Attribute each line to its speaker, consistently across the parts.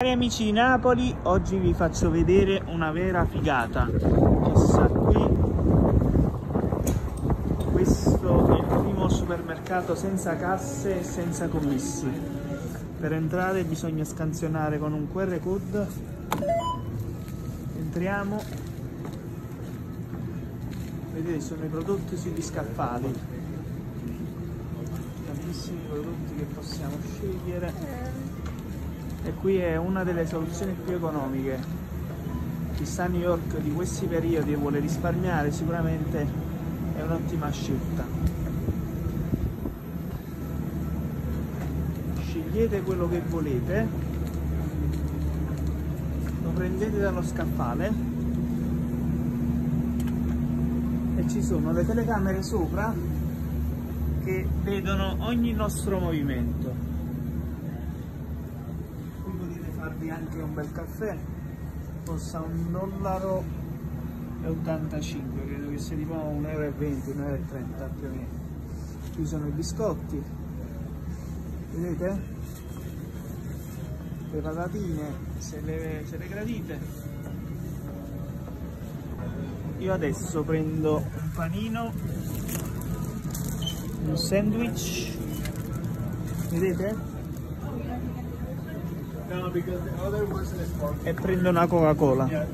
Speaker 1: Cari amici di Napoli, oggi vi faccio vedere una vera figata. Essa qui, questo è il primo supermercato senza casse e senza commessi. Per entrare bisogna scansionare con un QR code. Entriamo. Vedete, sono i prodotti sugli scaffali. Tantissimi prodotti che possiamo scegliere e qui è una delle soluzioni più economiche. Chi sta a New York di questi periodi e vuole risparmiare sicuramente è un'ottima scelta. Scegliete quello che volete, lo prendete dallo scaffale e ci sono le telecamere sopra che vedono ogni nostro movimento farvi anche un bel caffè costa un dollaro e 85 credo che sia tipo 1,20 euro 1,30 euro più o meno. Qui sono i biscotti vedete? Le patatine se le, se le gradite. Io adesso prendo un panino un sandwich vedete e prendo una Coca-Cola.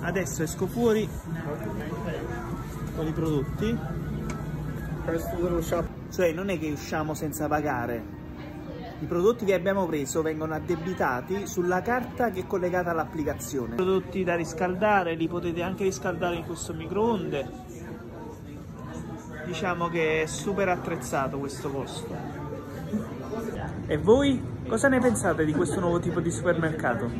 Speaker 1: Adesso esco fuori con i prodotti. Cioè non è che usciamo senza pagare. I prodotti che abbiamo preso vengono addebitati sulla carta che è collegata all'applicazione. I prodotti da riscaldare li potete anche riscaldare in questo microonde diciamo che è super attrezzato questo posto. E voi cosa ne pensate di questo nuovo tipo di supermercato?